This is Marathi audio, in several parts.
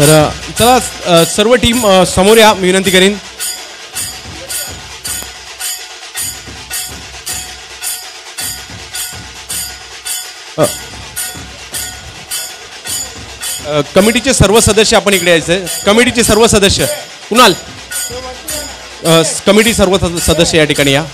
तर चला सर्व टीम समोर या. मी विनंती करीन. कमिटीचे सर्व सदस्य आपण इकडे यायचे. कमिटीचे सर्व सदस्य. कुणाल? कमिटी सर्व सदस्य या ठिकाणी या.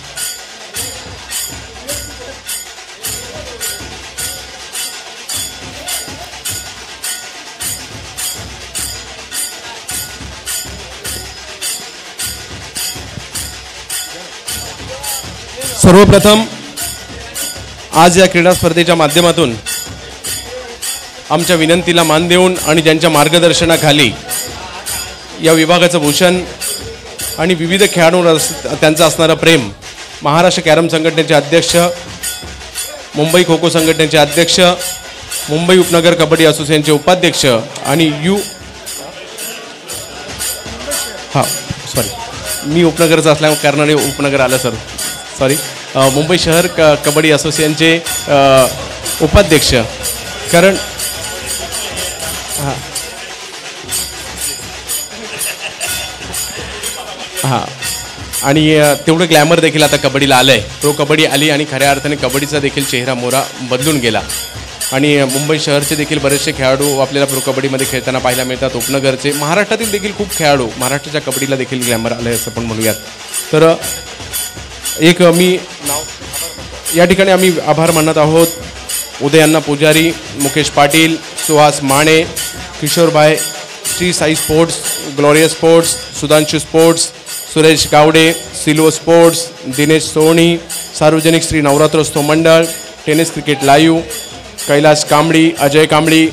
सर्वप्रथम आज या क्रीडा स्पर्धेच्या माध्यमातून आमच्या विनंतीला मान देऊन आणि ज्यांच्या मार्गदर्शनाखाली या विभागाचं भूषण आणि विविध खेळाडूंवर अस- त्यांचं असणारं प्रेम महाराष्ट्र कॅरम संघटनेचे अध्यक्ष मुंबई खो खो संघटनेचे अध्यक्ष मुंबई उपनगर कबड्डी असोसिएशनचे उपाध्यक्ष आणि यू हां सॉरी मी उपनगरचं असल्या कारणाने उपनगर आलं सर सॉरी मुंबई शहर क कबड्डी असोसिएशनचे उपाध्यक्ष. कारण हां. हां. आणि तेवढं ग्लॅमर देखील आता कबड्डीला आलं आहे तो कबड्डी आली आणि खऱ्या अर्थाने कबड्डीचा देखील चेहरा मोरा बदलून गेला. आणि मुंबई शहरचे देखील बरेचसे खेळाडू आपल्याला प्रो कबड्डीमध्ये खेळताना पाहायला मिळतात. उपनगरचे महाराष्ट्रातील देखील खूप खेळाडू महाराष्ट्राच्या कबड्डीला देखील ग्लॅमर आलं आहे असं पण म्हणूयात. तर एक मी नाव या ठिकाणी आम्ही आभार मानत आहोत. उदयांना पुजारी Mukesh Patil Suhas Mane Kishorbhai Shri Sai Sports Glorious Sports Sudhanshu Sports Suresh Gawde सिल्व Sports Dinesh Sohani सार्वजनिक Shri Navratrotsav Mandal tennis cricket live Kailas Kambli Ajay Kambli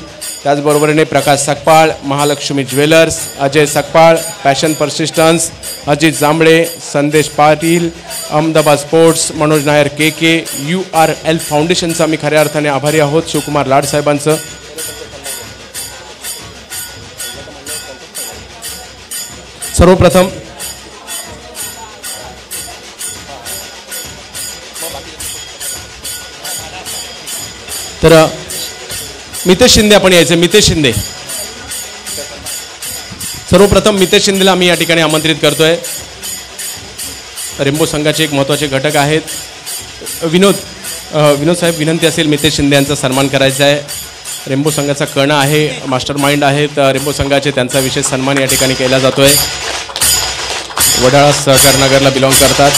त्याचबरोबरीने Prakash Sakpal Mahalaxmi Jewellers Ajay Sakpal passion persistence Ajit Jambhale Sandesh Patil Ahmedabad Sports Manoj Nair K K U R L फाउंडेशनचं आम्ही खऱ्या अर्थाने आभारी आहोत. शिवकुमार लाड साहेबांचं. सर्वप्रथम तर मितेश शिंदे आपण यायचे मितेश शिंदे. सर्वप्रथम मितेश शिंदेला आम्ही या ठिकाणी आमंत्रित करतोय. रेम्बो संघाचे एक महत्त्वाचे घटक आहेत. विनोद विनोद साहेब विनंती असेल मितेश शिंदे यांचा सन्मान करायचा आहे. रेम्बो संघाचा कर्ण आहे मास्टर माइंड आहेत रेम्बो संघाचे त्यांचा विशेष सन्मान या ठिकाणी केला जातोय. वडाळा सहकार नगरला बिलॉंग करतात.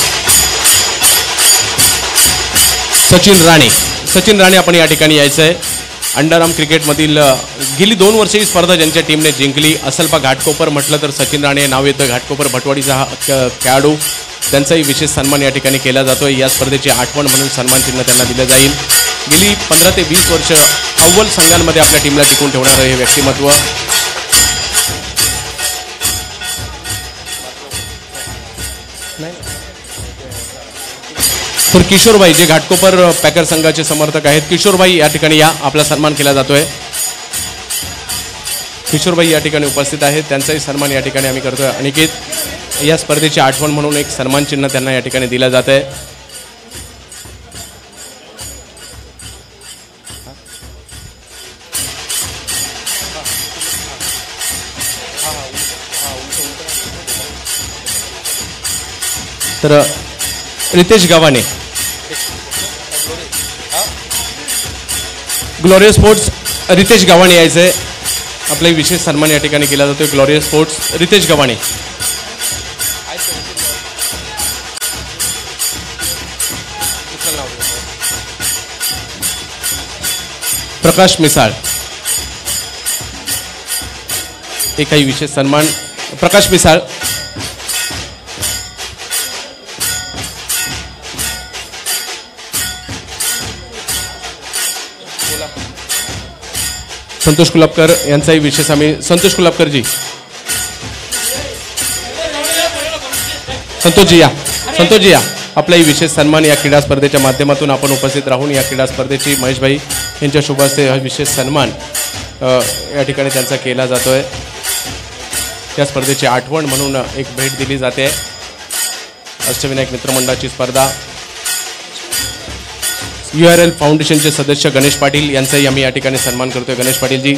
सचिन राणे सचिन राणे आपण या ठिकाणी यायचं आहे अंडरआर्म क्रिकेटमधील गेली दोन वर्ष ही स्पर्धा ज्यांच्या टीमने जिंकली. असलपा घाटकोपर म्हटलं तर सचिन राणे हे नाव येतं घाटकोपर भटवाडीचा हा क- खेळाडू. त्यांचाही विशेष सन्मान या ठिकाणी केला जातोय. या स्पर्धेची आठवण म्हणून सन्मान चिन्ह त्यांना दिलं जाईल. गेली पंधरा ते वीस वर्ष अव्वल संघांमध्ये आपल्या टीमला टिकून ठेवणारं हे व्यक्तिमत्व. तर किशोरबाई जे घाटकोपर पॅकर संघाचे समर्थक आहेत किशोरबाई या ठिकाणी या आपला सन्मान केला जातोय. किशोरबाई या ठिकाणी उपस्थित आहेत त्यांचाही सन्मान या ठिकाणी आम्ही करतोय. अनिकेत या स्पर्धेची आठवण म्हणून एक सन्मान चिन्ह त्यांना या ठिकाणी दिलं जात आहे तर रितेश गव्हाणे ग्लोरियस स्पोर्ट्स रितेश गव्हाणे यायचं. आहे आपला एक विशेष सन्मान या ठिकाणी केला जातो ग्लोरियस स्पोर्ट्स रितेश गव्हाणे. प्रकाश मिसाळ. हे काही विशेष सन्मान. प्रकाश मिसाळ. संतोष कुलाबकर यांचाही विशेष आम्ही संतोष कुलाबकरजी संतोषजी या. संतोषजी या. आपलाही विशेष सन्मान या क्रीडा स्पर्धेच्या माध्यमातून आपण उपस्थित राहून या क्रीडा स्पर्धेची महेशभाई यांच्या शुभास्ते हा विशेष सन्मान या ठिकाणी त्यांचा केला जातोय. या स्पर्धेची आठवण म्हणून एक भेट दिली जाते. अष्टविनायक मित्रमंडळाची स्पर्धा. यू आर एल फाउंडेशनचे सदस्य गणेश पाटील यांचाही आम्ही या ठिकाणी सन्मान करतो आहे गणेश पाटीलजी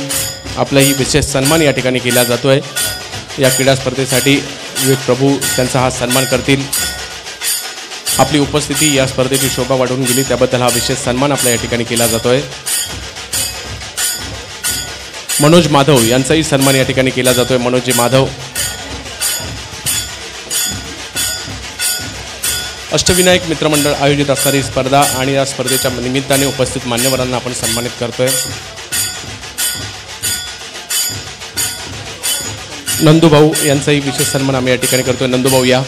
आपलाही विशेष सन्मान या ठिकाणी केला जातो आहे या क्रीडा स्पर्धेसाठी विवेक प्रभू त्यांचा हा सन्मान करतील. आपली उपस्थिती या स्पर्धेची शोभा वाढवून गेली. त्याबद्दल हा विशेष सन्मान आपल्या या ठिकाणी केला जातो आहे मनोज माधव यांचाही सन्मान या ठिकाणी केला जातो आहे मनोजी माधव अष्टविनायक मित्रमंडळ आयोजित असणारी स्पर्धा आणि या स्पर्धेच्या निमित्ताने उपस्थित मान्यवरांना आपण सन्मानित करतोय. नंदूभाऊ यांचाही विशेष सन्मान आम्ही या ठिकाणी करतोय. नंदूभाऊ या.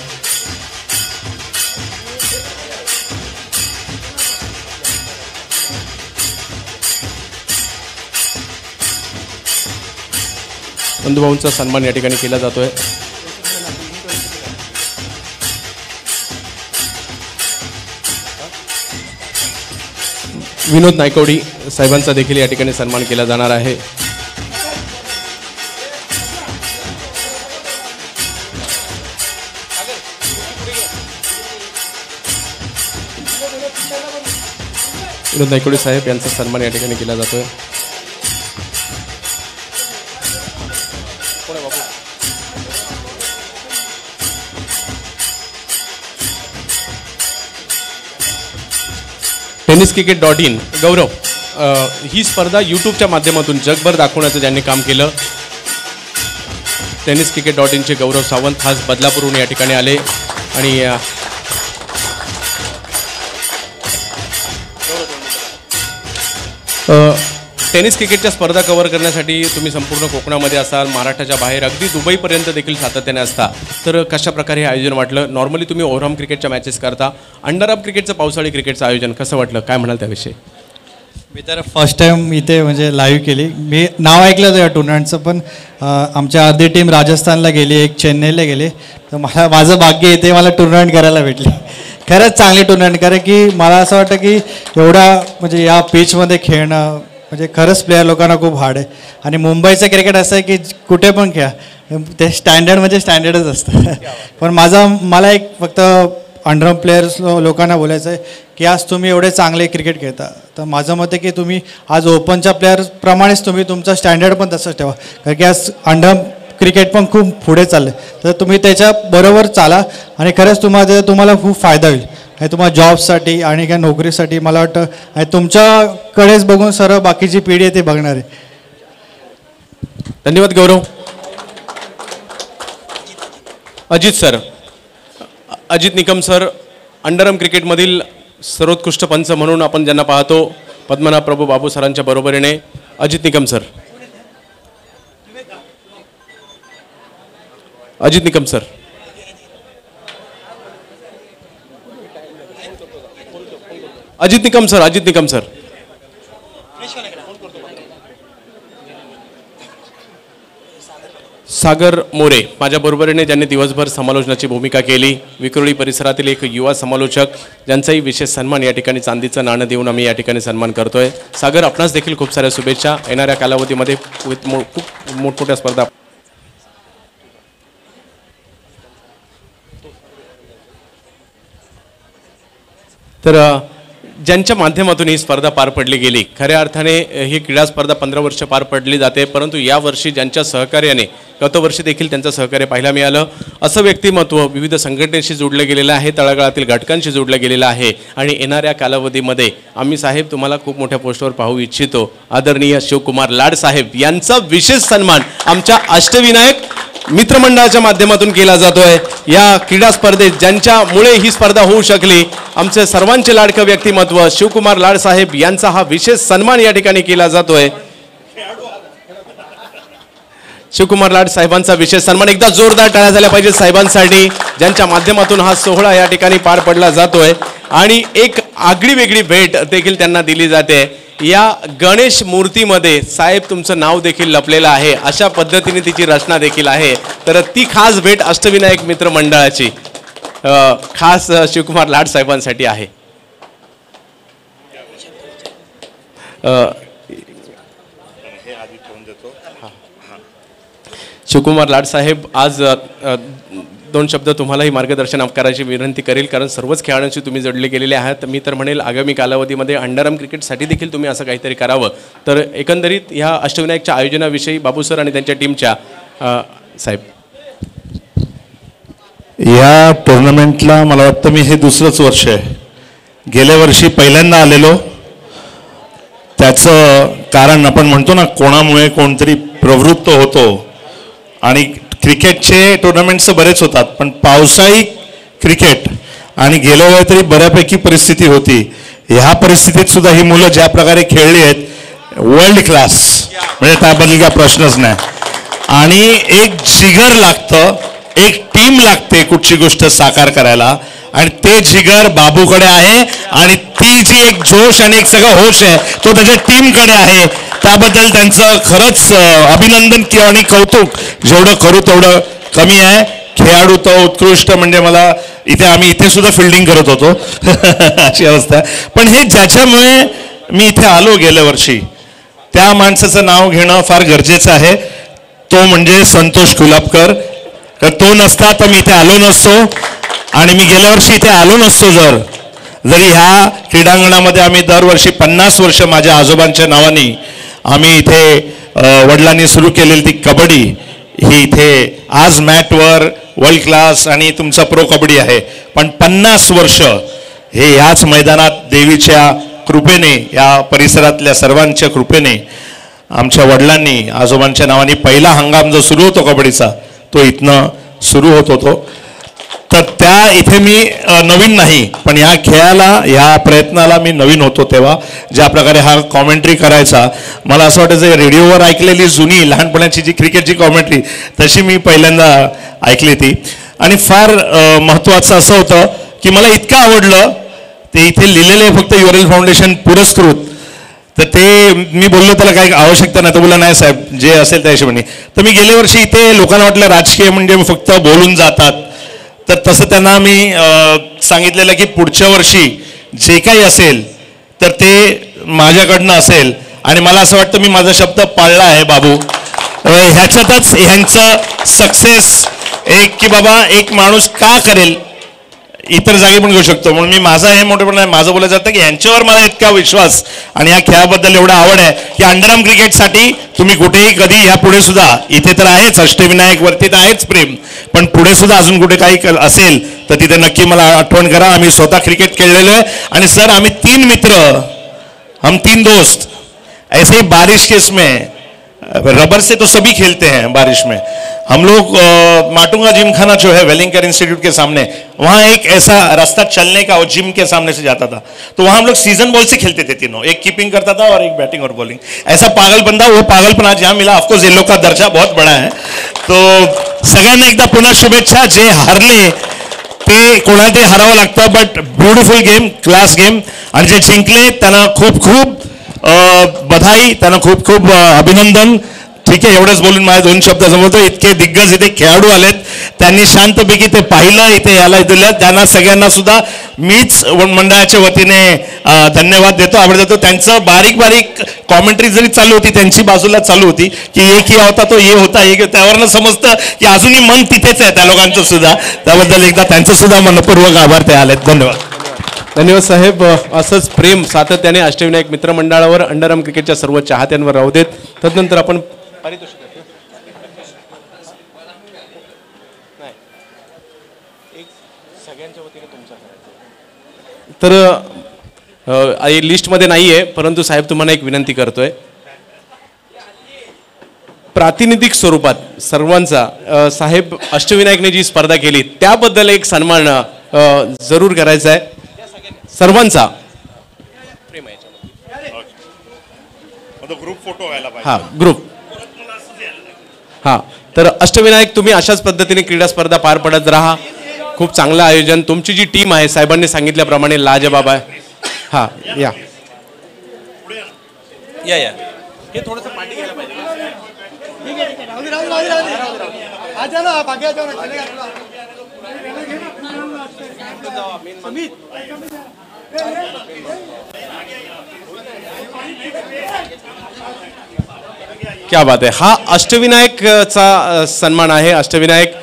नंदूभाऊंचा सन्मान या ठिकाणी केला जातोय. विनोद नायकवडी साहेबांचा देखील या ठिकाणी सन्मान केला जाणार आहे. विनोद नायकवडी साहेब यांचा सन्मान या ठिकाणी केला जातोय. Tennis cricket dot in Gaurav ही स्पर्धा यूट्यूबच्या माध्यमातून जगभर दाखवण्याचं ज्यांनी काम केलं. टेनिस क्रिकेट डॉट इनचे गौरव सावंत खास बदलापूरहून या ठिकाणी आले आणि uh, टेनिस क्रिकेटच्या स्पर्धा कव्हर करण्यासाठी तुम्ही संपूर्ण कोकणामध्ये असाल महाराष्ट्राच्या बाहेर अगदी दुबईपर्यंत देखील सातत्याने असता. तर कशा प्रकारे हे आयोजन वाटलं? नॉर्मली तुम्ही ओव्हरऑम क्रिकेटच्या मॅचेस करता. अंडरआप क्रिकेटचं पावसाळी क्रिकेटचं आयोजन कसं वाटलं? काय म्हणाल त्याविषयी? मी तर फर्स्ट टाइम इथे म्हणजे लाईव्ह केली. मी नाव ऐकलं होतं या टुर्नामेंटचं पण आमच्या अर्धी टीम राजस्थानला गेली एक चेन्नईला गेले. तर मला माझं भाग्य इथे मला टुर्नामेंट करायला भेटली. खरंच चांगली टुर्नामेंट कारण की मला असं वाटतं की एवढा म्हणजे या पिचमध्ये खेळणं म्हणजे खरंच प्लेयर लोकांना खूप हार्ड आहे. आणि मुंबईचं क्रिकेट असं आहे की कुठे पण खेळा. ते स्टँडर्ड म्हणजे स्टँडर्डच असतं. पण माझा मला एक फक्त अंडर प्लेयर्स लोकांना बोलायचं आहे की आज तुम्ही एवढे चांगले क्रिकेट खेळता. तर माझं मत आहे की तुम्ही आज ओपनच्या प्लेअरप्रमाणेच तुम्ही तुमचा स्टँडर्ड पण तसंच ठेवा. कारण की आज अंडर क्रिकेट पण खूप पुढे चाललं तर तुम्ही त्याच्याबरोबर चाला आणि खरंच तुम्हाला तुम्हाला खूप फायदा होईल. हे तुम्हाला जॉबसाठी आणि काय नोकरीसाठी मला वाटतं तुमच्याकडेच बघून सर्व बाकीची पिढी आहे ते बघणार आहे. धन्यवाद Gaurav. Ajit sir. Ajit Nikam sir underarm क्रिकेटमधील सर्वोत्कृष्ट पंच म्हणून आपण ज्यांना पाहतो पद्मनाभ प्रभू बाबू सरांच्या बरोबरीने. Ajit Nikam sir. Ajit Nikam sir. Ajit Nikam sir Ajit Nikam sir. Sagar More माझ्या बरोबरीने ज्यांनी दिवसभर समालोचनाची भूमिका केली विक्रोळी परिसरातील एक युवा समालोचक ज्यांचाही विशेष सन्मान या ठिकाणी चांदीचं नाणं देऊन आम्ही या ठिकाणी सन्मान करतोय. सागर आपणास देखील खूप साऱ्या शुभेच्छा. येणाऱ्या कालावधीमध्ये खूप मो- खूप मोठमोठ्या स्पर्धा तर ज्यांच्या माध्यमातून ही स्पर्धा पार पडली गेली खऱ्या अर्थाने ही क्रीडा स्पर्धा पंधरा वर्ष पार पडली जाते परंतु यावर्षी ज्यांच्या सहकार्याने गतवर्षी देखील त्यांचं सहकार्य पाहायला मिळालं. असं व्यक्तिमत्व विविध संघटनेशी जोडलं गेलेलं आहे तळागाळातील घटकांशी जोडलं गेलेलं आहे आणि येणाऱ्या कालावधीमध्ये आम्ही साहेब तुम्हाला खूप मोठ्या पोस्टवर पाहू इच्छितो. आदरणीय शिवकुमार लाड साहेब यांचा विशेष सन्मान आमच्या अष्टविनायक मित्रमंडळाच्या माध्यमातून केला जातोय. या क्रीडा स्पर्धेत ज्यांच्यामुळे ही स्पर्धा होऊ शकली आमचे सर्वांचे लाडकं व्यक्तिमत्व शिवकुमार लाड साहेब यांचा हा विशेष सन्मान या ठिकाणी केला जातोय. शिवकुमार लाड साहेबांचा विशेष सन्मान एकदा जोरदार टाळ्या झाल्या पाहिजे साहेबांसाठी ज्यांच्या माध्यमातून हा सोहळा या ठिकाणी पार पडला जातोय. आणि एक आगळी वेगळी भेट देखील त्यांना दिली जाते. या गणेश मूर्तीमध्ये साहेब तुमचं नाव देखील लपलेलं आहे. अशा पद्धतीने तिची रचना देखील आहे. तर ती खास भेट अष्टविनायक मित्र मंडळाची खास शिवकुमार लाड साहेबांसाठी आहे. शिवकुमार लाड साहेब आज दोन शब्द तुम्हालाही मार्गदर्शन करायची विनंती करेल कारण सर्वच खेळाडूंशी तुम्ही जडले गेलेले आहात. मी तर म्हणेल आगामी कालावधीमध्ये अंडरआर्म क्रिकेटसाठी देखील तुम्ही असं काहीतरी करावं. तर एकंदरीत ह्या अष्टविनायकच्या आयोजनाविषयी बाबू सर आणि त्यांच्या टीमच्या साहेब. या टुर्नामेंटला मला वाटतं मी हे दुसरंच वर्ष आहे. गेल्या वर्षी पहिल्यांदा आलेलो. त्याचं कारण आपण म्हणतो ना कोणामुळे कोणतरी प्रवृत्त होतो आणि क्रिकेटचे टुर्नामेंट्स बरेच होतात पण पावसाळी क्रिकेट आणि गेल्या वेळी तरी बऱ्यापैकी परिस्थिती होती. ह्या परिस्थितीत सुद्धा ही मुलं ज्या प्रकारे खेळली आहेत वर्ल्ड क्लास म्हणजे त्याबद्दल काय प्रश्नच नाही. आणि एक जिगर लागतं एक टीम लागते कुठची गोष्ट साकार करायला. आणि ते जिगर बाबूकडे आहे आणि ती जी एक जोश आणि एक सगळं होश आहे तो त्याच्या टीमकडे आहे. त्याबद्दल त्यांचं खरंच अभिनंदन किंवा आणि कौतुक जेवढं करू तेवढं कमी आहे. खेळाडू तर उत्कृष्ट म्हणजे मला इथे आम्ही इथे सुद्धा फिल्डिंग करत होतो. अशी अवस्था पण हे ज्याच्यामुळे मी इथे आलो गेल्या वर्षी त्या माणसाचं नाव घेणं फार गरजेचं आहे. तो म्हणजे संतोष कुलापकर. तर तो नसता तर मी इथे आलो नसतो. आणि मी गेल्या वर्षी इथे आलो नसतो जर. जरी ह्या क्रीडांगणामध्ये आम्ही दरवर्षी पन्नास वर्ष माझ्या आजोबांच्या नावाने आम्ही इथे वडिलांनी सुरू केलेली ती कबड्डी ही इथे आज मॅटवर वर्ल्ड क्लास आणि तुमचा प्रो कबड्डी आहे. पण पन्नास वर्ष हे याच मैदानात देवीच्या कृपेने या परिसरातल्या सर्वांच्या कृपेने आमच्या वडिलांनी आजोबांच्या नावाने पहिला हंगाम जो सुरू होतो कबड्डीचा तो इथनं सुरू होत होतो. तर त्या इथे मी नवीन नाही पण ह्या खेळाला ह्या प्रयत्नाला मी नवीन होतो तेव्हा. ज्या प्रकारे हा कॉमेंट्री करायचा मला असं वाटायचं रेडिओवर ऐकलेली जुनी लहानपणाची जी क्रिकेटची कॉमेंट्री तशी मी पहिल्यांदा ऐकली ती. आणि फार महत्त्वाचं असं होतं की मला इतकं आवडलं ते इथे लिहिलेले फक्त युरेल फाउंडेशन पुरस्कृत. तर ते मी बोललो त्याला काही आवश्यकता नाही. तर बोला नाही साहेब जे असेल त्या हिशोबाने. तर मी गेल्या वर्षी इथे लोकांना वाटलं राजकीय म्हणजे फक्त बोलून जातात. तर तसं त्यांना मी सांगितलेलं की पुढच्या वर्षी जे काही असेल तर ते माझ्याकडनं असेल. आणि मला असं वाटतं मी माझा शब्द पाळला आहे बाबू. ह्याच्यातच ह्यांचं सक्सेस एक की बाबा एक माणूस का करेल? इतर जागी पण घेऊ शकतो. म्हणून मी माझा हे मोठेपणा आहे माझं बोलायचं जातं की यांच्यावर मला इतका विश्वास आणि या खेळाबद्दल एवढा आवड आहे की अंडरआर्म क्रिकेटसाठी तुम्ही कुठेही कधी ह्या पुढे सुद्धा इथे तर आहेच अष्टविनायक वरती तर आहेच प्रेम पण पुढे सुद्धा अजून कुठे काही असेल तर तिथे नक्की मला आठवण करा आम्ही स्वतः क्रिकेट खेळलेलो आहे. आणि सर आम्ही तीन मित्र हम तीन दोस्त ऐसे ही बारिश केस में रबर से तो सभी खेलते हैं बारिश में। हम लोग माटुंगा जिम खाना जो है वेलिंगकर इंस्टीट्यूट के सामने, वहाँ एक ऐसा रास्ता चलने का वो जिम के सामने से जाता था। तो वहाँ हम लोग सीज़न बॉल से खेलते थे तीनों, एक कीपिंग करता था और एक बैटिंग और बॉलिंग ऐसा पागल बंदा, वो पागलपण आज यहाँ मिला ऑफकोर्स ये का दर्जा बहुत बड़ा है। तो सगळ्यांना एकदा पुन्हा शुभेच्छा, जे हारले ते कोणाला ते हरावं लागतं but beautiful game class game आणि जे जिंकले, त्यांना खूप खूप बधाई त्यांना खूप खूप अभिनंदन. ठीक आहे एवढंच बोलून माझ्या दोन शब्द समजतो इतके दिग्गज इथे खेळाडू आलेत. त्यांनी शांतपैकी ते पाहिलं इथे याला दिलं. त्यांना सगळ्यांना सुद्धा मीच मंडळाच्या वतीने धन्यवाद देतो आवड देतो त्यांचं बारीक बारीक कॉमेंट्री जरी चालू होती त्यांची बाजूला चालू होती की एक ही होता तो ये होता एक त्यावरनं समजतं की अजूनही मन तिथेच आहे त्या लोकांचं सुद्धा. त्याबद्दल एकदा त्यांचं सुद्धा मनपूर्वक आभार ते आलेत. धन्यवाद. धन्यवाद साहेब. असंच प्रेम सातत्याने अष्टविनायक मित्रमंडळावर अंडरआर्म क्रिकेटच्या सर्व चाहत्यांवर राहू देत. तदनंतर आपण तर लिस्टमध्ये नाही. आहे. परंतु साहेब तुम्हाला एक विनंती करतोय. प्रातिनिधिक स्वरूपात सर्वांचा साहेब अष्टविनायकने जी स्पर्धा केली त्याबद्दल एक सन्मान जरूर करायचा आहे. सर्वांचा ग्रुप फोटो व्हायला हा ग्रुप हा तर अष्टविनायक तुम्ही अशाच पद्धतीने क्रीडा स्पर्धा पार पडत राहा खूप चांगलं आयोजन तुमची जी टीम आहे साहेबांनी सांगितल्याप्रमाणे लाजबाब आहे हा या या या हे थोडंसं पाठी घ्यायला पाहिजे क्या बात आहे. हा अष्टविनायकचा सन्मान आहे. अष्टविनायक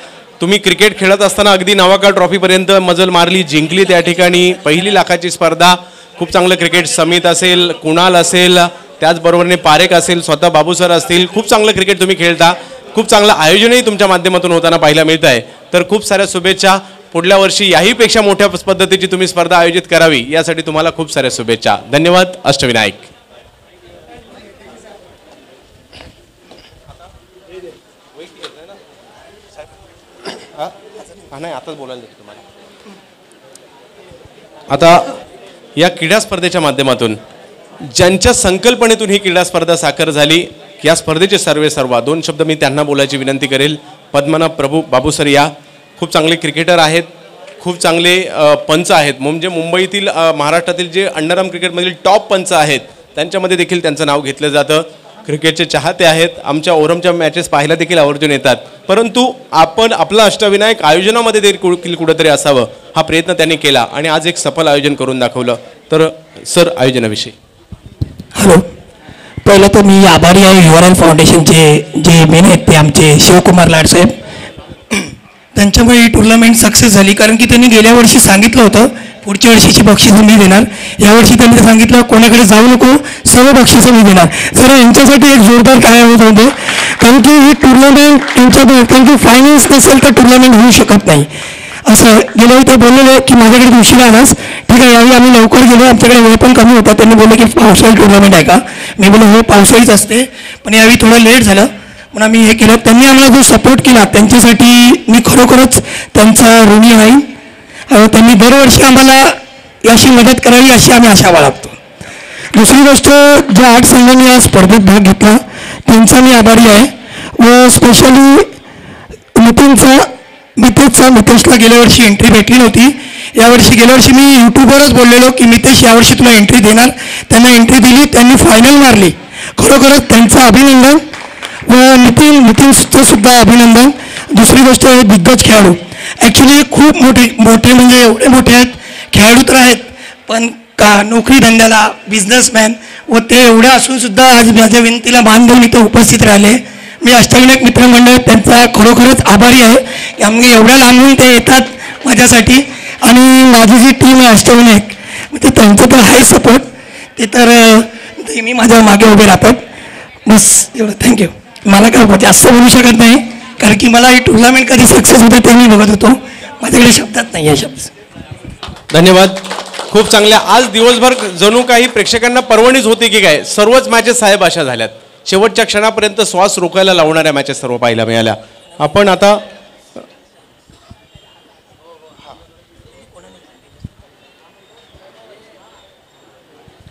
तुम्ही क्रिकेट खेळत असताना अगदी नवाका ट्रॉफीपर्यंत मजल मारली जिंकली त्या ठिकाणी. पहिली लाखाची स्पर्धा. खूप चांगलं क्रिकेट समित असेल कुणाल असेल त्याचबरोबरने पारेख असेल स्वतः बाबू सर असतील. खूप चांगलं क्रिकेट तुम्ही खेळता. खूप चांगलं आयोजनही तुमच्या माध्यमातून होताना पाहायला मिळत आहे तर खूप साऱ्या शुभेच्छा. पुढल्या वर्षी याहीपेक्षा मोठ्या पद्धतीची तुम्ही स्पर्धा आयोजित करावी यासाठी तुम्हाला खूप साऱ्या शुभेच्छा. धन्यवाद अष्टविनायक नाही आताच बोलायला तुम्हाला. आता या क्रीडा स्पर्धेच्या माध्यमातून ज्यांच्या संकल्पनेतून ही क्रीडा स्पर्धा साकार झाली या स्पर्धेचे सर्वे सर्वा दोन शब्द मी त्यांना बोलायची विनंती करेल. पद्मनाभ प्रभू बाबूसर या. खूप चांगले क्रिकेटर आहेत खूप चांगले पंच आहेत. म्हणजे मुंबईतील महाराष्ट्रातील जे अंडरआर्म क्रिकेटमधील टॉप पंच आहेत त्यांच्यामध्ये देखील त्यांचं नाव घेतलं जातं. क्रिकेटचे चाहते आहेत. आमच्या ओरमच्या मॅचेस पाहायला देखील आवर्जून येतात. परंतु आपण आपलं अष्टविनायक आयोजनामध्ये देखील कुठंतरी असावं हा प्रयत्न त्यांनी केला आणि आज एक सफल आयोजन करून दाखवलं. तर सर आयोजनाविषयी. हॅलो पहिलं तर मी आभारी आहे युवरान फाउंडेशनचे जे मेन आहेत ते आमचे शिवकुमार लाडसाहेब त्यांच्यामुळे ही टुर्नामेंट सक्सेस झाली. कारण की त्यांनी गेल्या वर्षी सांगितलं होतं पुढच्या वर्षीची बक्षिसं मी देणार. यावर्षी त्यांनी सांगितलं कोणाकडे जाऊ नको सर्व बक्षिसं मी देणार. सर यांच्यासाठी एक जोरदार काय होत होते कारण की ही टुर्नामेंट त्यांच्याकडे कारण की फायनान्स नसेल तर टुर्नामेंट होऊ शकत नाही. असं गेल्या ते बोललेले की माझ्याकडे उशिरा आलास ठीक आहे यावेळी आम्ही लवकर गेलो. आमच्याकडे वेळ पण कमी होता. त्यांनी बोलले की पावसाळी टुर्नामेंट आहे का? मी बोललो हो पावसाळीच असते. पण यावेळी थोडं लेट झालं. म्हणून आम्ही हे केलं. त्यांनी आम्हाला जो सपोर्ट केला त्यांच्यासाठी मी खरोखरच त्यांचा ऋणी आहे. त्यांनी दरवर्षी आम्हाला याशी मदत करावी अशी आम्ही आशा बाळगतो. दुसरी गोष्ट ज्या आठ संघांनी या स्पर्धेत भाग घेतला त्यांचा मी आभारी आहे. व स्पेशली नितीनचा मितेशचा मितेशला गेल्या वर्षी एंट्री भेटली नव्हती. यावर्षी गेल्या वर्षी मी यूट्यूबवरच बोललेलो की मितेश यावर्षी तुला एंट्री देणार. त्यांना एंट्री दिली त्यांनी फायनल मारली. खरोखरच त्यांचं अभिनंदन. व नितीन नितीनचं सुद्धा अभिनंदन. दुसरी गोष्ट आहे दिग्गज खेळाडू. ॲक्च्युली खूप मोठे मोठे म्हणजे एवढे मोठे आहेत. खेळाडू तर आहेत पण का नोकरी धंद्याला बिझनेसमॅन व ते एवढं असूनसुद्धा आज माझ्या विनंतीला मान देऊन इथे उपस्थित राहिले. मी अष्टविनायक मित्रमंडळ त्यांचा खरोखरच आभारी आहे. की आम्ही एवढ्या लांबून ते येतात माझ्यासाठी. आणि माझी जी टीम आहे अष्टविनायक ते त्यांचं तर आहे सपोर्ट ते तर अं, नेहमी माझ्या मागे उभे राहतात. बस एवढं. थँक्यू मला काय जास्त बोलू शकत नाही. कारण की मला ही टुर्नामेंट कधी सक्सेस होते ते मी बघत होतो. माझ्याकडे शब्दात नाही आहे शब्द. धन्यवाद. खूप चांगल्या. आज दिवसभर जणू काही प्रेक्षकांना पर्वणीच होती की काय? सर्वच मॅचेस साहेब अशा झाल्यात. शेवटच्या क्षणापर्यंत श्वास रोखायला लावणाऱ्या मॅचेस सर्व पाहायला मिळाल्या. आपण आता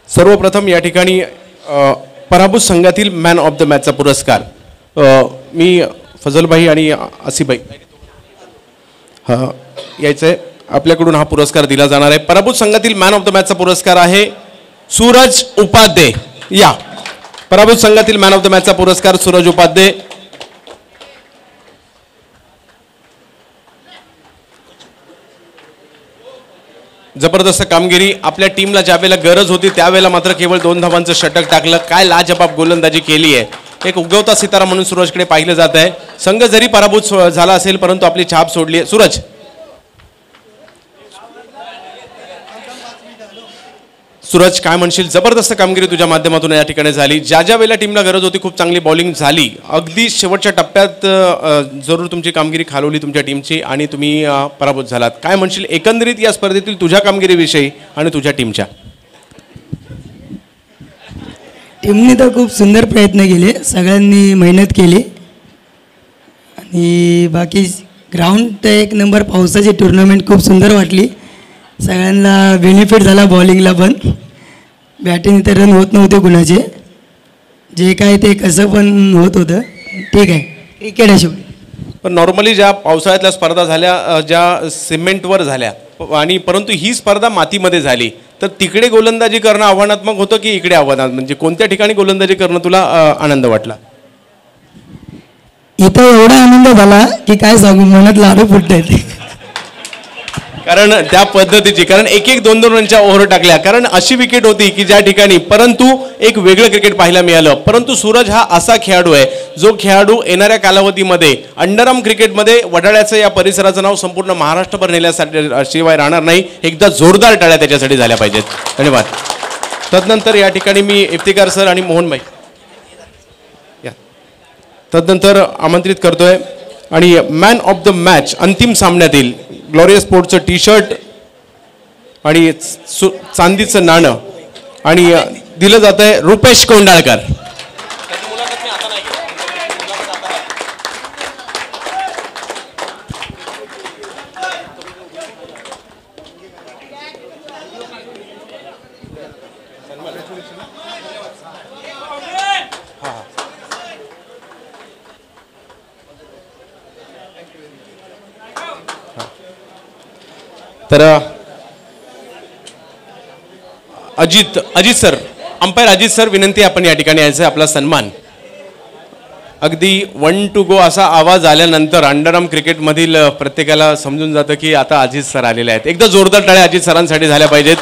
सर्वप्रथम या ठिकाणी पराभूत संघातील मॅन ऑफ द मॅचचा पुरस्कार. मी फजलबाई आणि आसिबाई. हां यायचं आहे आपल्याकडून हा पुरस्कार दिला जाणार आहे. पराभूत संघातील मॅन ऑफ द मॅचचा पुरस्कार आहे सूरज उपाध्ये. या. पराभूत संघातील मॅन ऑफ द मॅचचा पुरस्कार सूरज उपाध्ये. जबरदस्त कामगिरी. आपल्या टीमला ज्यावेळेला गरज होती त्यावेळेला मात्र केवळ दोन धावांचं षटक टाकलं. काय लाजबाब गोलंदाजी केली आहे. एक उगवता सितारा म्हणून सूरजकडे पाहिलं जात आहे. संघ जरी पराभूत झाला असेल परंतु आपली छाप सोडली आहे. सूरज. सूरज काय म्हणशील? जबरदस्त कामगिरी तुझ्या माध्यमातून या ठिकाणी झाली. ज्या ज्या वेळेला टीमला गरज होती खूप चांगली बॉलिंग झाली. अगदी शेवटच्या टप्प्यात जरूर तुमची कामगिरी खालवली तुमच्या टीमची आणि तुम्ही पराभूत झालात. काय म्हणशील? एकंदरीत या स्पर्धेतील तुझ्या कामगिरीविषयी आणि तुझ्या टीमच्या टीमने तर खूप सुंदर प्रयत्न केले सगळ्यांनी मेहनत केली. आणि बाकी ग्राउंड तर एक नंबर पावसाची टुर्नामेंट खूप सुंदर वाटली. सगळ्यांना बेनिफिट झाला बॉलिंगला पण. बॅटिंग तर रन होत नव्हते कुणाचे. जे काय ते कसं पण होत होतं. ठीक आहे. क्रिकेट आहे शेवटी. पण नॉर्मली ज्या पावसाळ्यातल्या स्पर्धा झाल्या ज्या सिमेंटवर झाल्या आणि परंतु ही स्पर्धा मातीमध्ये झाली. तर तिकडे गोलंदाजी करणं आव्हानात्मक होतं की इकडे आव्हानात्मक म्हणजे कोणत्या ठिकाणी गोलंदाजी करणं तुला आनंद वाटला? इथं एवढा आनंद झाला की काय सांगू? मनात लाडू फुटत कारण त्या पद्धतीची कारण एक एक दोन दोन रनच्या ओव्हर टाकल्या. कारण अशी विकेट होती की ज्या ठिकाणी परंतु एक वेगळं क्रिकेट पाहायला मिळालं. परंतु सूरज हा असा खेळाडू आहे जो खेळाडू येणाऱ्या कालावधीमध्ये अंडरआर्म क्रिकेटमध्ये वडाळ्याचं या परिसराचं नाव संपूर्ण महाराष्ट्रभर नेल्यासाठी शिवाय राहणार नाही. एकदा जोरदार टाळ्या त्याच्यासाठी झाल्या पाहिजेत. धन्यवाद. तदनंतर या ठिकाणी मी इफ्तिकार सर आणि मोहनभाई या. तदनंतर आमंत्रित करतोय. आणि मॅन ऑफ द मॅच अंतिम सामन्यातील ग्लोरियस स्पोर्टचं टी शर्ट आणि सु चांदीचं नाणं. आणि दिलं जात आहे रुपेश कोंडाळकर. तर Ajit Ajit sir umpire Ajit sir विनंती आपण या ठिकाणी यायचं आपला सन्मान. अगदी वन टू गो असा आवाज आल्यानंतर अंडरआर्म क्रिकेटमधील प्रत्येकाला समजून जातं की आता अजित सर आलेले आहेत. एकदा जोरदार टाळ्या अजित सरांसाठी झाल्या पाहिजेत.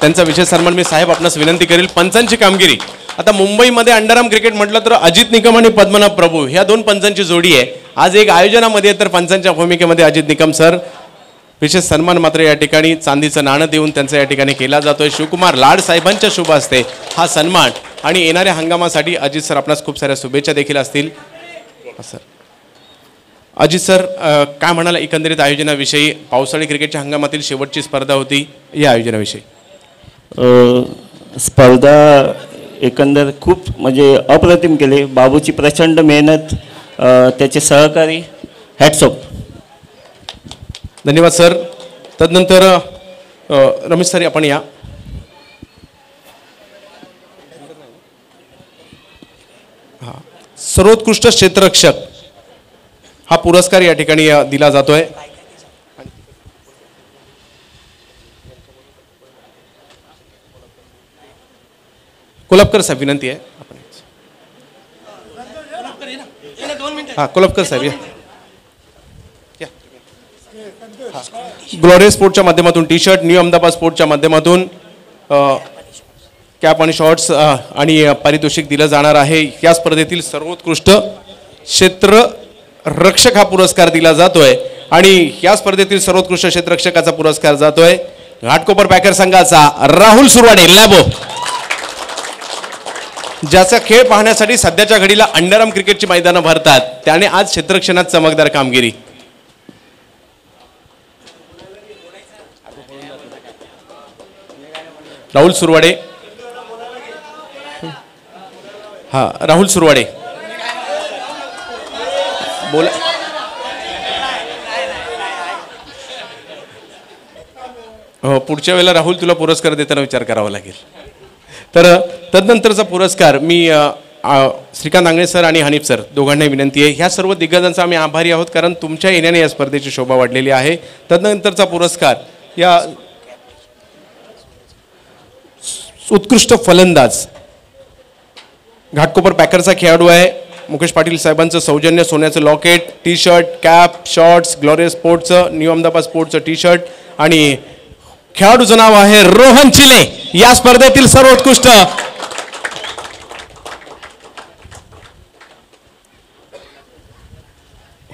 त्यांचा विशेष सन्मान मी साहेब आपणास विनंती करेल. पंचांची कामगिरी. आता मुंबईमध्ये अंडरआर्म क्रिकेट म्हटलं तर अजित निकम आणि पद्मनाभ प्रभू ह्या दोन पंचांची जोडी आहे. आज एक आयोजनामध्ये आहे तर पंचांच्या भूमिकेमध्ये अजित निकम सर विशेष सन्मान मात्र या ठिकाणी चांदीचं नाणं देऊन त्यांचा या ठिकाणी केला जातोय. शिवकुमार लाड साहेबांच्या शुभ असते हा सन्मान आणि येणाऱ्या हंगामासाठी अजित सर आपणास खूप साऱ्या शुभेच्छा देखील असतील. सर. अजित सर काय म्हणाला? एकंदरीत आयोजनाविषयी पावसाळी क्रिकेटच्या हंगामातील शेवटची स्पर्धा होती या आयोजनाविषयी. स्पर्धा एकंदर खूप म्हणजे अप्रतिम केले. बाबूची प्रचंड मेहनत त्याचे सहकारी हॅट्स ऑफ धन्यवाद सर. तदनंतर रमेश सर आपण या. हां. सर्वोत्कृष्ट क्षेत्ररक्षक हा पुरस्कार या ठिकाणी दिला दिला जातोय. कोल्हापकर साहेब विनंती आहे. आपण हा कोल्हापकर साहेब या. ग्लोरियस स्पोर्टच्या माध्यमातून टी शर्ट न्यू अहमदाबाद स्पोर्टच्या माध्यमातून कॅप आणि शॉर्ट्स आणि पारितोषिक दिलं जाणार आहे. या स्पर्धेतील सर्वोत्कृष्ट क्षेत्र रक्षक हा पुरस्कार दिला जातोय. आणि या स्पर्धेतील सर्वोत्कृष्ट क्षेत्ररक्षकाचा पुरस्कार जातोय. घाटकोपर पॅकर संघाचा राहुल सुरवाडे लॅबो ज्याचा खेळ पाहण्यासाठी सध्याच्या घडीला अंडरआर्म क्रिकेटची मैदानं भरतात. त्याने आज क्षेत्ररक्षणात चमकदार कामगिरी. राहुल सुरवाडे. हा राहुल सुरवाडे. बोला. हो पुढच्या वेळेला राहुल तुला पुरस्कार देताना विचार करावा लागेल. तर तदनंतरचा पुरस्कार मी श्रीकांत आंगणे सर आणि हनीफ सर दोघांनाही विनंती आहे. ह्या सर्व दिग्गजांचा आम्ही आभारी आहोत कारण तुमच्या येण्याने या स्पर्धेची शोभा वाढलेली आहे. तदनंतरचा पुरस्कार या उत्कृष्ट फलंदाज. घाटकोपर पॅकरचा खेळाडू आहे. मुकेश पाटील साहेबांचं सौजन्य सोन्याचं locket T shirt cap shorts Glorious स्पोर्टचं new Ahmedabad स्पोर्टचं टी शर्ट आणि खेळाडूचं नाव आहे रोहन चिले. या स्पर्धेतील सर्वोत्कृष्ट.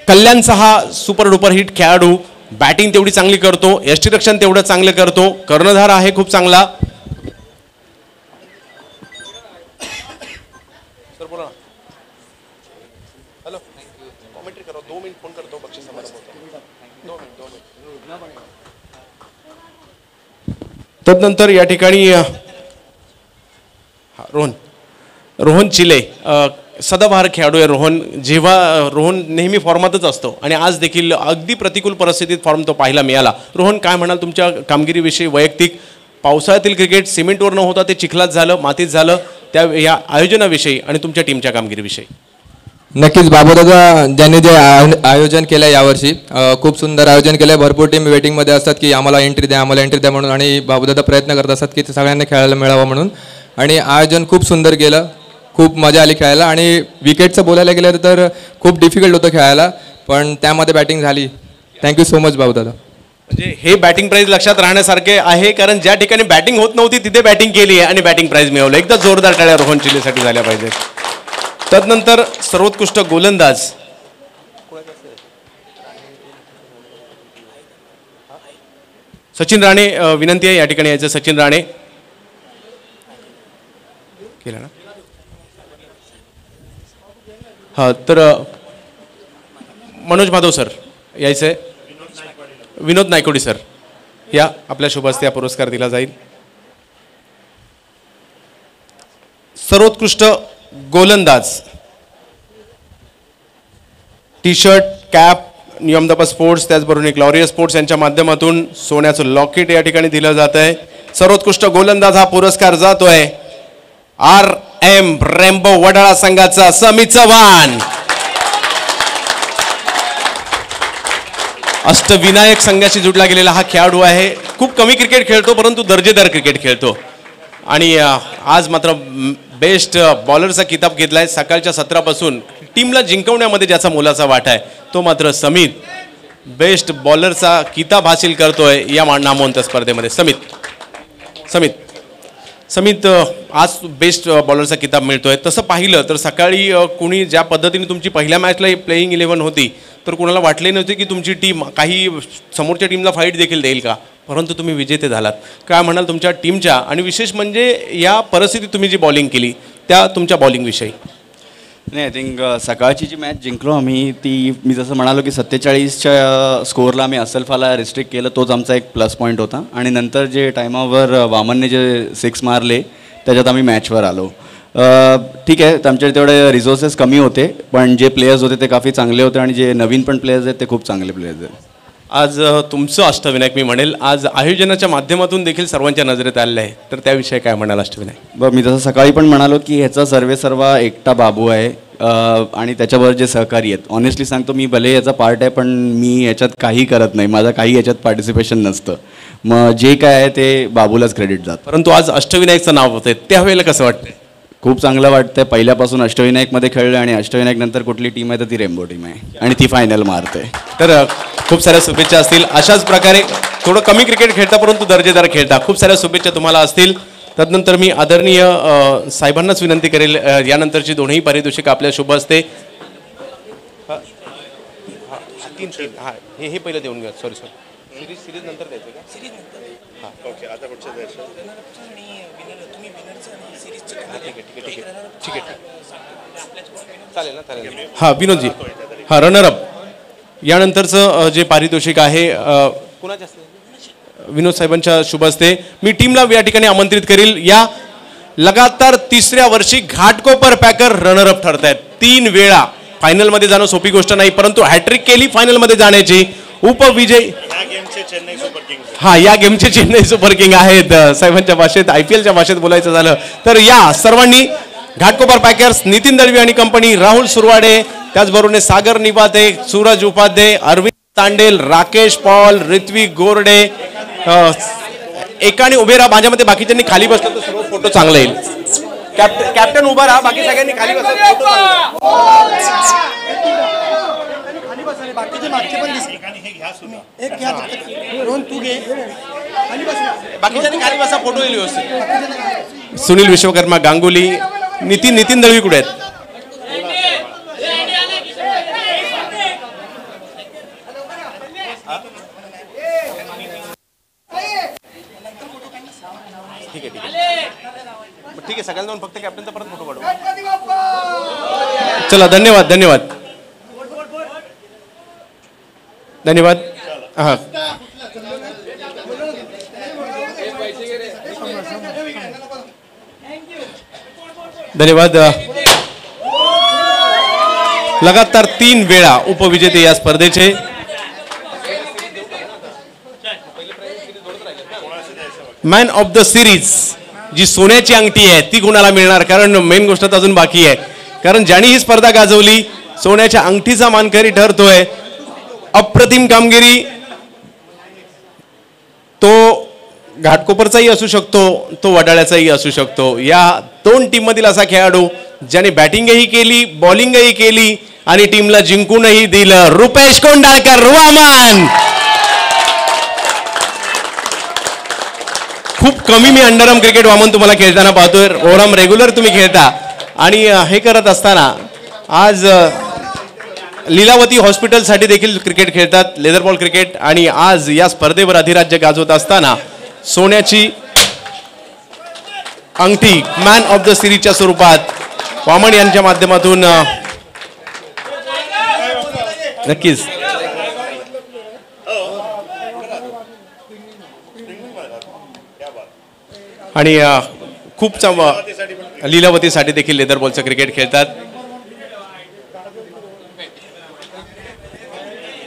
कल्याणचा हा सुपर डुपर हिट खेळाडू बॅटिंग तेवढी चांगली करतो यष्टीरक्षण तेवढं चांगलं करतो. कर्णधार आहे खूप चांगला. बोला हॅलो कॉमेंट्री करा. दोन मिनिट फोन करतो बक्षीस समारंभ दोन मिनिट दोन मिनिट तदनंतर या ठिकाणी रोहन. रोहन चिले. सदाबहार खेळाडू आहे रोहन. जेव्हा रोहन नेहमी फॉर्मातच असतो आणि आज देखील अगदी प्रतिकूल परिस्थितीत फॉर्म तो पाहायला मिळाला. रोहन काय म्हणाल तुमच्या कामगिरीविषयी वैयक्तिक? पावसाळ्यातील क्रिकेट सिमेंटवर न होता ते चिखलात झालं मातीत झालं. त्या या आयोजनाविषयी आणि तुमच्या टीमच्या कामगिरीविषयी. नक्कीच बाबूदादा ज्यांनी जे आयोजन केलं आहे यावर्षी खूप सुंदर आयोजन केलं आहे भरपूर टीम वेटिंगमध्ये असतात की आम्हाला एंट्री द्या आम्हाला एंट्री द्या म्हणून आणि बाबूदादा प्रयत्न करत असतात की ते सगळ्यांना खेळायला मिळावं म्हणून. आणि आयोजन खूप सुंदर केलं खूप मजा आली खेळायला आणि विकेटचं बोलायला गेलं तर खूप डिफिकल्ट होतं खेळायला पण त्यामध्ये बॅटिंग झाली. Thank you so much Babudada. म्हणजे हे बॅटिंग प्राईज लक्षात राहण्यासारखे आहे कारण ज्या ठिकाणी बॅटिंग होत नव्हती तिथे बॅटिंग केली आहे आणि बॅटिंग प्राईज मिळवलं. एकदा जोरदार टाळ्या रोहन चिल्लीसाठी झाल्या पाहिजेत. तदनंतर सर्वोत्कृष्ट गोलंदाज. सचिन राणे विनंती आहे या ठिकाणी यायचं. सचिन राणे. केलं ना? हा तर मनोज माधव सर यायचं आहे विनोद नायकोडी सर. या आपल्या शुभस्ते हा पुरस्कार दिला जाईल. सर्वोत्कृष्ट गोलंदाज. टी शर्ट कॅप नियमदाबा स्पोर्ट्स त्याचबरोबर ग्लॉरियस स्पोर्ट्स यांच्या माध्यमातून सोन्याचं लॉकेट या ठिकाणी दिलं जात आहे सर्वोत्कृष्ट गोलंदाज हा पुरस्कार जातोय. आर एम रेम्बो वडाळा संघाचा समी चव्हाण. अष्टविनायक संघाशी जुडला गेलेला हा खेळाडू आहे. खूप कमी क्रिकेट खेळतो परंतु दर्जेदार क्रिकेट खेळतो. आणि आज मात्र बेस्ट बॉलरचा किताब घेतला आहे सकाळच्या सत्रापासून टीमला जिंकवण्यामध्ये ज्याचा मोलाचा वाटा आहे तो मात्र समित बेस्ट बॉलरचा किताब हासिल करतोय या मा- नामवंत स्पर्धेमध्ये. समित समित समित आज बेस्ट बॉलरचा किताब मिळतोय. तसं पाहिलं तर सकाळी कुणी ज्या पद्धतीने तुमची पहिल्या मॅचला प्लेईंग इलेव्हन होती तर कुणाला वाटले नव्हते की तुमची टीम काही समोरच्या टीमला फाईट देखील देईल का? परंतु तुम्ही विजेते झालात. काय म्हणाल तुमच्या टीमच्या आणि विशेष म्हणजे या परिस्थितीत तुम्ही जी बॉलिंग केली त्या तुमच्या बॉलिंगविषयी नाही आय थिंक uh, सकाळची जी मॅच जिंकलो आम्ही ती मी जसं म्हणालो की सत्तेचाळीसच्या uh, स्कोअरला आम्ही असलफाला रिस्ट्रिक्ट केलं तोच आमचा एक प्लस पॉईंट होता. आणि नंतर जे टायमावर uh, वामनने जे सिक्स मारले त्याच्यात आम्ही मॅचवर आलो. ठीक आहे आमच्या तेवढे रिसोर्सेस कमी होते पण जे प्लेयर्स होते ते काफी चांगले होते आणि जे नवीन पण प्लेयर्स आहेत ते खूप चांगले प्लेयर्स आहेत. आज तुमचं अष्टविनायक मी म्हणेल. आज आयोजनाच्या माध्यमातून देखील सर्वांच्या नजरेत आलेलं आहे. तर त्याविषयी काय म्हणाल अष्टविनायक? बरं मी जसं सकाळी पण म्हणालो की ह्याचा सर्वे सर्वा एकटा बाबू आहे. आणि त्याच्याबरोबर जे सहकारी आहेत. ऑनेस्टली सांगतो मी भले याचा पार्ट आहे पण मी याच्यात काही करत नाही. माझं काही याच्यात पार्टिसिपेशन नसतं. मग जे काय आहे ते बाबूलाच क्रेडिट जातं. परंतु आज अष्टविनायकचं नाव होतंय. त्यावेळेला कसं वाटतंय? खूप चांगलं वाटतंय. पहिल्यापासून अष्टविनायकमध्ये खेळलं आणि अष्टविनायक नंतर कुठली टीम आहे तर ती रेम्बो टीम आहे. आणि ती फायनल मारते. तर खूप साऱ्या शुभेच्छा असतील. अशाच प्रकारे थोडं कमी क्रिकेट खेळता परंतु दर्जेदार खेळता. खूप साऱ्या शुभेच्छा तुम्हाला असतील. तदनंतर मी आदरणीय साहेबांनाच विनंती करेल. यानंतरची दोन्ही पारितोषिक आपल्या शुभ असते. तीन तीन हा हे हे पहिलं देऊन घ्या. सॉरी सॉरी सिरीज सिरीज नंतर द्यायचं का? सिरीज नंतर. हां. ओके आता पुढचं द्यायचं? ठीक आहे ठीक आहे ठीक आहे ठीक आहे चालेल ना चालेल हां विनोदजी. हां रनरअप यानंतरचं जे पारितोषिक आहे कुणाच्या विनोद साहेबांच्या शुभ असते मी टीमला या ठिकाणी आमंत्रित करील. या लगातार तिसऱ्या वर्षी घाटकोपर पॅकर रनरअप ठरत आहेत तीन वेळा. फायनलमध्ये जाणं सोपी गोष्ट नाही परंतु हॅट्रिक केली फायनलमध्ये जाण्याची. उपविजय हा या गेमचे चेन्नई सुपर किंग आहेत. साहेबांच्या भाषेत आय पी एलच्या भाषेत बोलायचं झालं. तर या सर्वांनी घाटकोपर पॅकर्स नितीन दळवी आणि कंपनी राहुल सुरवाडे त्याचबरोबर सागर निपाते सूरज उपाध्ये अरविंद तांडेल राकेश पॉल ऋत्विक गोरडे अ, एकाने उभे राहा माझ्यामध्ये बाकीच्यांनी खाली बसलं तर सर्व फोटो चांगला येईल. कॅप्टन कॅप्टन उभा राहा बाकी सगळ्यांनी खाली बसला तर photo चांगला येईल. बाकीच्यांनी खाली बसा फोटो येईल व्यवस्थित. सुनील विश्वकर्मा गांगुली नितीन नितीन दळवी कुठे आहेत? ठीक आहे ठीक आहे. ठीक आहे सगळ्यांना जाऊन फक्त कॅप्टनचा परत फोटो काढू. चला धन्यवाद धन्यवाद. धन्यवाद. हां धन्यवाद. लगातार तीन वेळा उपविजेते या स्पर्धेचे. मॅन ऑफ द सिरीज जी सोन्याची अंगठी आहे ती कुणाला मिळणार कारण मेन गोष्ट तर अजून बाकी आहे. कारण ज्याने ही स्पर्धा गाजवली सोन्याच्या अंगठीचा मानकरी ठरतोय अप्रतिम कामगिरी. तो घाटकोपरचाही असू शकतो तो वडाळ्याचाही असू शकतो. या दोन टीममधील असा खेळाडू ज्याने बॅटिंगही केली बॉलिंगही केली आणि टीमला जिंकूनही दिलं. रुपेश कोंडाळकर वामन! खूप कमी मी अंडरआर्म क्रिकेट वामन तुम्हाला खेळताना पाहतोय. ओरम रेग्युलर तुम्ही खेळता. आणि हे करत असताना आज लीलावती हॉस्पिटलसाठी देखील क्रिकेट खेळतात लेदर बॉल क्रिकेट. आणि आज या स्पर्धेवर अधिराज्य गाजवत असताना सोन्याची अंगठी मॅन ऑफ द सिरीजच्या स्वरूपात वामन यांच्या माध्यमातून नक्कीच. आणि खूप चांग- लीलावतीसाठी देखील लेदर बॉलचं क्रिकेट खेळतात.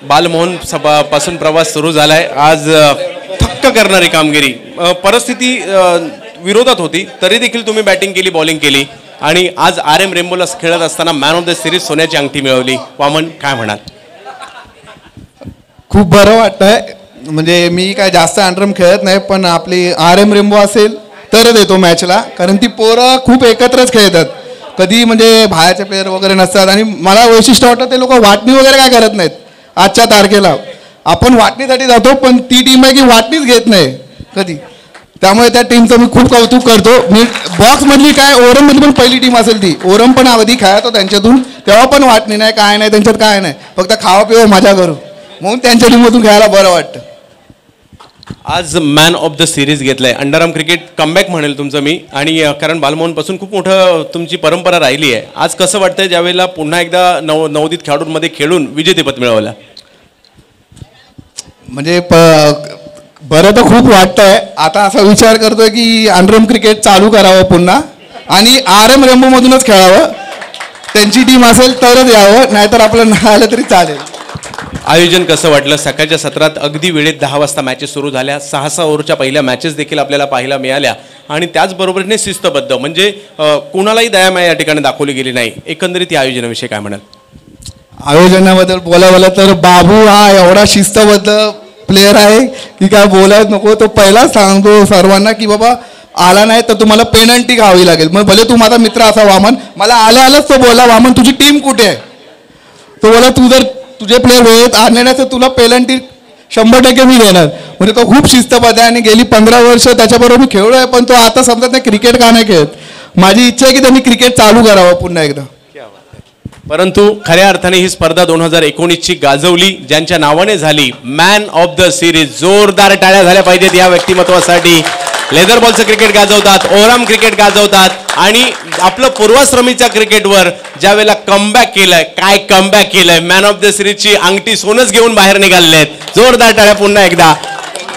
बालमोहन सभा पासून प्रवास सुरू झालाय. आज थक्क करणारी कामगिरी. परिस्थिती विरोधात होती. तरी देखील तुम्ही बॅटिंग केली बॉलिंग केली. आणि आज आर एम रेम्बोला खेळत असताना मॅन ऑफ द सिरीज सोन्याची अंगठी मिळवली. वामन काय म्हणाल? खूप बरं वाटतंय. म्हणजे मी काय जास्त अँड्रम खेळत नाही पण आपली आर एम रेम्बो असेल तरच येतो मॅचला कारण ती पोरं खूप एकत्रच खेळतात. कधी म्हणजे बाहेरचे प्लेअर वगैरे नसतात. आणि मला वैशिष्ट्य वाटतं ते लोक वाटणी वगैरे काय करत नाहीत. आजच्या तारखेला. आपण वाटणीसाठी जातो पण ती टीम आहे की वाटणीच घेत नाही. कधी? त्यामुळे त्या टीमचं मी खूप कौतुक करतो. मी बॉक्समधली काय ओरममधली पण पहिली टीम असेल ती. ओरम पण अगदी खेळायचो त्यांच्यातून. तेव्हा पण वाटणी नाही काय नाही त्यांच्यात काय नाही. फक्त खावा पिवा मजा करू म्हणून त्यांच्या टीममधून खेळायला बरं वाटतं. आज मॅन ऑफ द सिरीज घेतलाय. अंडरआर्म क्रिकेट कमबॅक म्हणेल तुमचं मी. आणि कारण बालमोहनपासून खूप मोठं तुमची परंपरा राहिली आहे. आज कसं वाटतंय ज्यावेळेला पुन्हा एकदा नव नवोदित खेळाडूंमध्ये खेळून विजेतेपद मिळवलं म्हणजे प बरं तर खूप वाटतंय. आता असा विचार करतोय की अंडरम क्रिकेट चालू करावं पुन्हा. आणि आर एम रेम्बोमधूनच खेळावं. त्यांची टीम असेल तरच यावं नाहीतर आपलं नाही आलं तरी चालेल. आयोजन कसं वाटलं? सकाळच्या सत्रात अगदी वेळेत दहा वाजता मॅचेस सुरू झाल्या. सहा सहा ओव्हरच्या पहिल्या मॅचेस देखील आपल्याला पाहायला मिळाल्या. आणि त्याचबरोबरीने शिस्तबद्ध म्हणजे अ, कोणालाही दयामाया या ठिकाणी दाखवली गेली नाही. एकंदरीत या आयोजनाविषयी काय म्हणाल? आयोजनाबद्दल बोलावलं तर बाबू हा एवढा शिस्तबद्ध प्लेअर आहे की काय बोलायच नको. तो पहिलाच सांगतो सर्वांना की बाबा आला नाही तर तुम्हाला पेनल्टी घ्यावी लागेल. मग भले तू माझा मित्र असा वामन मला आल्या आलंच तो बोला वामन तुझी टीम कुठे आहे? तो बोला तू जर तुझे प्लेअर वेळेत आणण्याचं तुला पेनल्टी शंभर टक्के मी देणार म्हणजे तो खूप शिस्तबद्ध आहे आणि गेली पंधरा वर्ष त्याच्याबरोबर मी खेळलो आहे पण तो आता समजत नाही क्रिकेट का नाही खेळत? माझी इच्छा आहे की त्यांनी क्रिकेट चालू करावं पुन्हा एकदा. परंतु खऱ्या अर्थाने ही स्पर्धा दोन हजार एकोणीसची गाजवली ज्यांच्या नावाने झाली मॅन ऑफ द सिरीज जोरदार टाळ्या झाल्या पाहिजेत या व्यक्तिमत्वासाठी. लेदर बॉलचं क्रिकेट गाजवतात ओराम क्रिकेट गाजवतात आणि आपलं पूर्वाश्रमीच्या क्रिकेटवर ज्या वेळेला कमबॅक केलंय काय कमबॅक केलंय मॅन ऑफ द सिरीजची अंगठी सोनच घेऊन बाहेर निघालेले आहेत. जोरदार टाळ्या पुन्हा एकदा.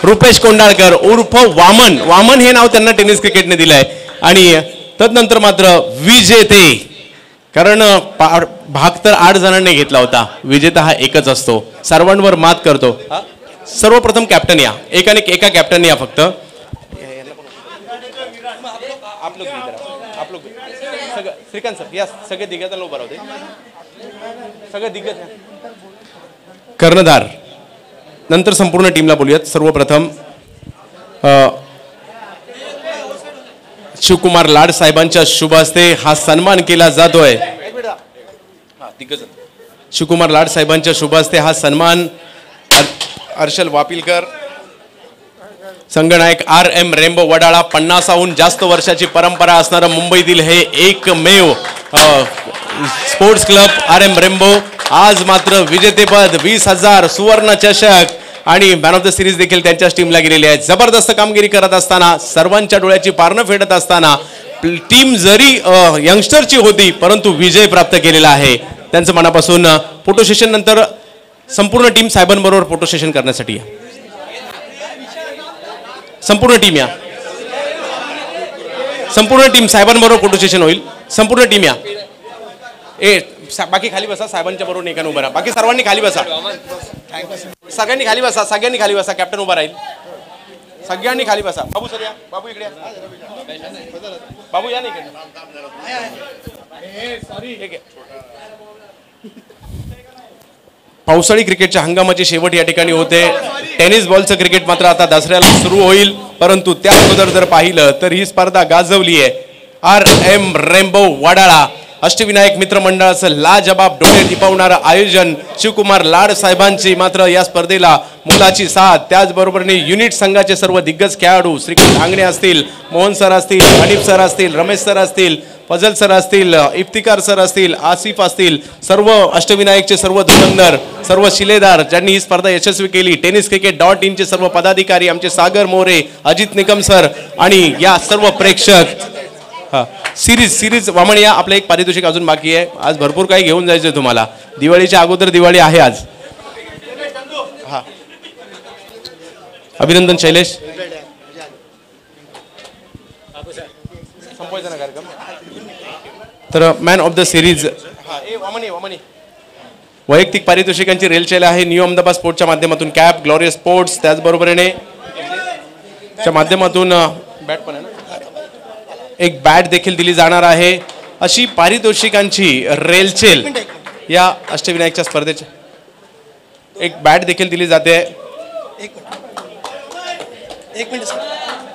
रुपेश कोंडाळकर उर्फ वामन. वामन हे नाव त्यांना टेनिस क्रिकेटने दिलंय. आणि तदनंतर मात्र विजेते. कारण भाग तर आठ जणांनी घेतला होता. विजेता हा एकच असतो. सर्वांवर मात करतो? सर्वप्रथम कॅप्टन या. एकाने एका कॅप्टन या फक्त. आप लोग भी इधर आप लोग भी. सगळं श्रीकांत सर या सगळे दिग्गजांना उभं राहते सगळे दिग्गज कर्णधार. नंतर संपूर्ण टीमला बोलूयात. सर्वप्रथम शिवकुमार लाड साहेबांच्या शुभ हस्ते हा सन्मान केला जातोय. दिग्गज. शिवकुमार लाड साहेबांच्या शुभ हस्ते हा सन्मान अर्शल वापिलकर. संगनायक आर एम रेम्बो वडाळा पन्नासाहून जास्त वर्षाची परंपरा असणारं मुंबईतील हे एकमेव sports club R M Rambo. आज मात्र विजेतेपद वीस हजार सुवर्ण चषक आणि मॅन ऑफ द सिरीज देखील त्यांच्याच टीमला गेलेली आहे जबरदस्त कामगिरी करत असताना सर्वांच्या डोळ्याची पारणं फेडत असताना टीम जरी यंगस्टरची होती परंतु विजय प्राप्त केलेला आहे. त्यांचं मनापासून फोटो सेशन नंतर संपूर्ण टीम साहेबांबरोबर फोटो सेशन करण्यासाठी या. संपूर्ण टीम या. संपूर्ण टीम साहेबांबरोबर फोटो सेशन होईल. संपूर्ण टीम या. ए बाकी खाली बसा साहेबांच्या बरोबर एकाने उभा राहा. बाकी सर्वांनी खाली बसा. सगळ्यांनी खाली बसा सगळ्यांनी खाली बसा कॅप्टन उभा राहील. सगळ्यांनी खाली बसा. बाबू सर या बाबू इकडे बाबू या नाही पावसाळी क्रिकेटच्या हंगामाची शेवट या ठिकाणी होते. टेनिस बॉलचं क्रिकेट मात्र आता दसऱ्याला सुरू होईल. परंतु त्या अगोदर जर पाहिलं तर ही स्पर्धा गाजवली आहे R M Rambo Wadala. Ashtavinayak मित्रमंडळाचं लाजबाब डोळे टिपवणारं आयोजन शिवकुमार लाड साहेबांची मात्र या स्पर्धेला मुलाची साथ. त्याचबरोबरने युनिट संघाचे सर्व दिग्गज खेळाडू श्रीकांत आंगणे असतील मोहन सर असतील अनिप सर असतील रमेश सर असतील फजल सर असतील इफ्तिकार सर असतील आसिफ असतील सर्व अष्टविनायकचे सर्व धुरंधर सर्व शिलेदार ज्यांनी ही स्पर्धा यशस्वी केली. टेनिस क्रिकेट डॉट इनचे सर्व पदाधिकारी आमचे सागर मोरे अजित निकम सर आणि या सर्व प्रेक्षक हां सिरीज सिरीज वामन या आपलं एक पारितोषिक अजून बाकी आहे. आज भरपूर काही घेऊन जायचं आहे तुम्हाला. दिवाळीच्या अगोदर दिवाळी आहे आज. हा. अभिनंदन शैलेश. संपवायचा ना कार्यक्रम? तर मॅन ऑफ द सिरीज वैयक्तिक पारितोषिकांची रेलचेल आहे. न्यू अहमदाबाद स्पोर्टच्या माध्यमातून कॅप ग्लोरियस स्पोर्ट्स त्याचबरोबरीने च्या माध्यमातून बॅट पण आहे ना? एक बॅट देखील दिली जाणार आहे. अशी पारितोषिकांची रेलचेल या अष्टविनायकच्या स्पर्धेच्या. एक बॅट देखील दिली जाते. एक मिनिट. सर.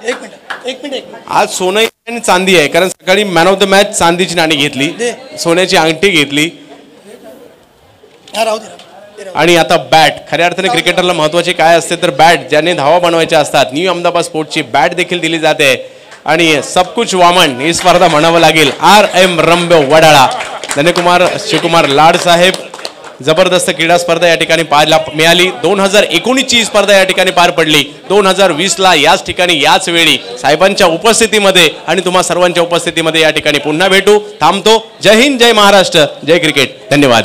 एक मिनिट एक मिनिट एक मिनिट. आज सोनं आणि चांदी आहे कारण सकाळी मॅन ऑफ द मॅच चांदीची नाणी घेतली सोन्याची अंगठी घेतली. आणि आता बॅट खऱ्या अर्थाने क्रिकेटरला महत्त्वाचे काय असते तर बॅट ज्याने धावा बनवायच्या असतात न्यू अहमदाबाद स्पोर्टची बॅट देखील दिली जाते. आणि सबकुच वामन ही स्पर्धा म्हणावं लागेल. R M Rambo Wadala. Dhanyakumar Shivkumar Lad साहेब जबरदस्त क्रीडा स्पर्धा या ठिकाणी पाहायला मिळाली. दोन हजार एकोणीसची ही स्पर्धा या ठिकाणी पार पडली. दोन हजार वीसला याच ठिकाणी याच वेळी साहेबांच्या उपस्थितीमध्ये आणि तुम्हा सर्वांच्या उपस्थितीमध्ये या ठिकाणी पुन्हा भेटू. थांबतो. जय हिंद जय महाराष्ट्र. जय क्रिकेट. धन्यवाद.